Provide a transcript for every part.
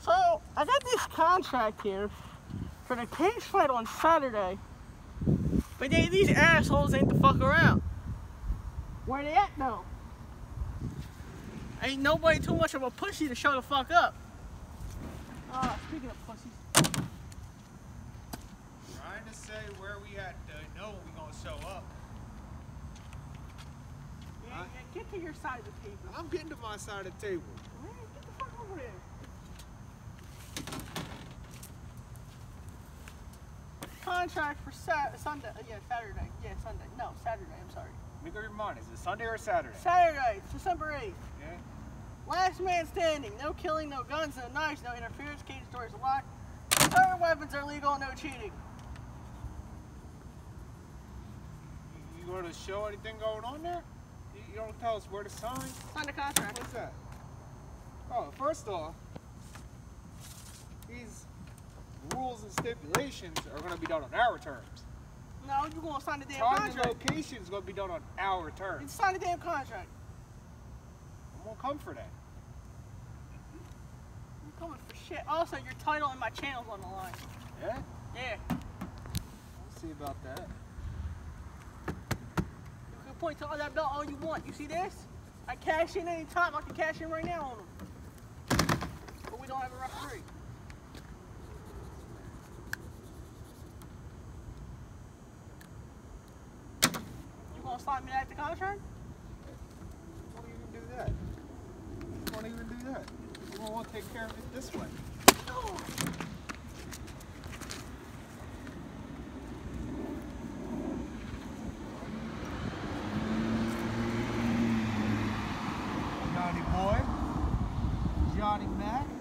So, I got this contract here for the cage fight on Saturday. But they, these assholes ain't the fuck around. Where they at though? Ain't nobody too much of a pussy to show the fuck up. Ah, speaking of pussies. Trying to say where we at to know we gonna show up. Yeah, yeah, get to your side of the table. I'm getting to my side of the table. Man, get the fuck over there. Contract for Sat Sunday. uh, Yeah, Saturday. Yeah, Sunday. No, Saturday. I'm sorry. Make up your mind. Is it Sunday or Saturday? Saturday, December 8th. Yeah. Last man standing. No killing, no guns, no knives, no interference. Cage doors locked. Other weapons are legal. No cheating. You, you want to show anything going on there? You, you don't tell us where to sign. Sign the contract. What's that? Oh, first off, these rules and stipulations are going to be done on our terms. No, you're gonna sign the damn Time and contract. location is going to be done on our You terms. sign the damn contract. I'm going to come for that. I'm coming for shit. Also, your title and my channel's on the line. Yeah? Yeah. We'll see about that. You can point to all that belt all you want. You see this? I cash in any time. I can cash in right now on them. But we don't have a referee. Gonna slide me that the contract? Won't even do that. We'll, take care of it this way. Johnny boy. Johnny Mac.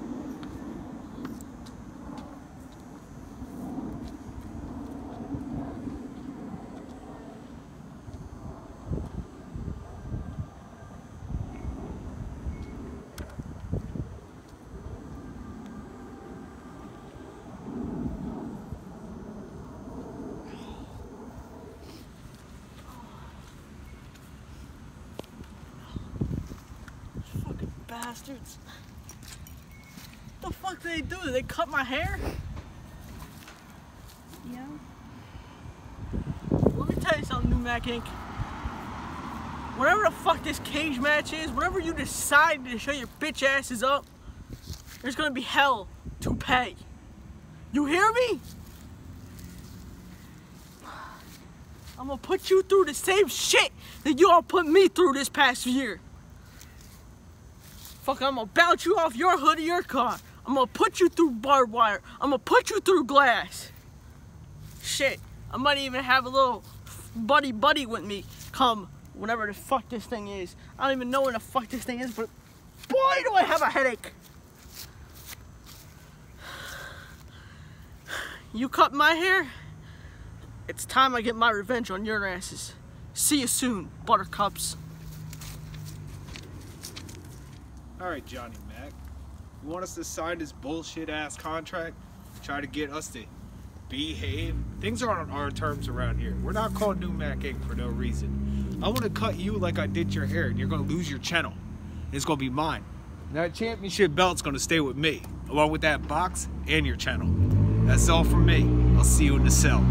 Fucking What The fuck did they do? Did they cut my hair? Yeah. Let me tell you something, New Mac Inc. Whatever the fuck this cage match is, whatever you decide to show your bitch asses up, there's gonna be hell to pay. You hear me? I'm gonna put you through the same shit that you all put me through this past year. Fuck, I'm gonna bounce you off your hood of your car. I'm gonna put you through barbed wire. I'm gonna put you through glass. Shit, I might even have a little buddy buddy with me come whenever the fuck this thing is. I don't even know where the fuck this thing is, but boy, do I have a headache. You cut my hair? It's time I get my revenge on your asses. See you soon, buttercups. All right, Johnny Mac. You want us to sign this bullshit ass contract? Try to get us to behave? Things are on our terms around here. We're not called New Mac Inc. for no reason. I want to cut you like I did your hair, and you're gonna lose your channel. It's gonna be mine. That championship belt's gonna stay with me, along with that box and your channel. That's all from me. I'll see you in the cell.